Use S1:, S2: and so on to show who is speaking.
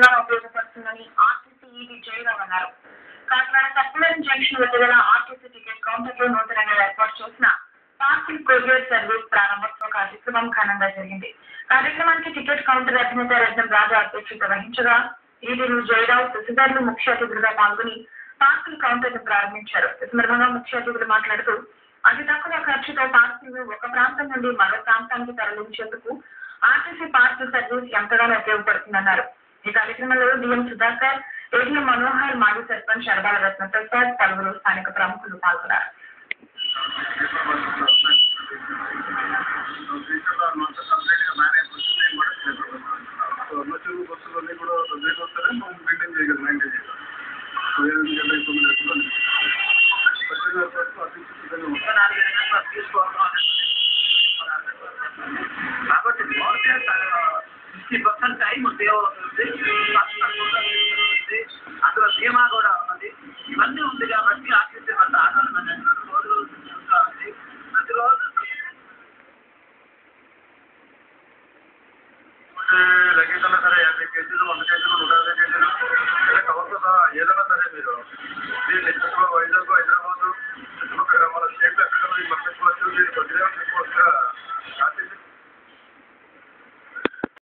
S1: ఎంతగానో ఉపయోగపడుతుందని RTC ED Jayaram అన్నారు. కాకినాడ సప్లైన్ జంక్షన్ వద్ద గల ఆర్టీసీ టికెట్ కౌంటర్లో నూతనంగా ఏర్పాటు చేసిన పార్సిల్ కొరియర్ సర్వీస్ ప్రారంభోత్సవ కార్యక్రమం ఘనంగా జరిగింది. కార్యక్రమానికి టికెట్ కౌంటర్ అధినేత రత్నం రాజు అధ్యక్షత వహించగా ఈడీలు జయరావు శశిధర్లు ముఖ్య అతిథులుగా పాల్గొని పార్సిల్ కౌంటర్ను ప్రారంభించారు. ఈ సందర్భంగా ముఖ్య అతిథులు మాట్లాడుతూ అతి తక్కువ ఖర్చుతో పార్సిల్ను ఒక ప్రాంతం నుండి మరో ప్రాంతానికి తరలించేందుకు ఆర్టీసీ పార్సిల్ సర్వీస్ ఎంతగానో ఉపయోగపడుతుందన్నారు. ఈ కార్యక్రమంలో డిఎం సుధాకర్ ఏడిఎం మనోహర్ మాజీ సర్పంచ్ శరబాల రత్న ప్రసాద్ పలువురు స్థానిక ప్రముఖులు పాల్గొన్నారు
S2: అరుణాచల్ బస్సులన్నీ కూడా రేట్ వస్తారే మనం మెయింటైన్ చేయగలం మెయింటైన్ చేయగలం ఏడు గంటల తొమ్మిది గంటలు ఖచ్చితంగా ఫస్ట్ అటు సిద్ధంగా ఉంటాం
S3: కాబట్టి ఇది పర్సన్ టైం సేవ్ అవుతుంది అందులో బీమా కూడా ఉంది ఇవన్నీ ఉంది కాబట్టి ఆర్టీసీ వల్ల ఆనందం రోజు ప్రతిరోజు
S2: లగేజ్లో సరే యాభై కేజీలు వంద కేజీలు నూట యాభై కేజీలు అంటే కవర్తో సహా ఏదైనా సరే మీరు దీన్ని ఎక్కువ వైజాగ్ హైదరాబాద్ చుట్టుపక్కల గ్రామాల స్టేట్ ఎక్కడ వచ్చి మీరు కొద్దిగా తీసుకోవచ్చు ఆర్టీసీ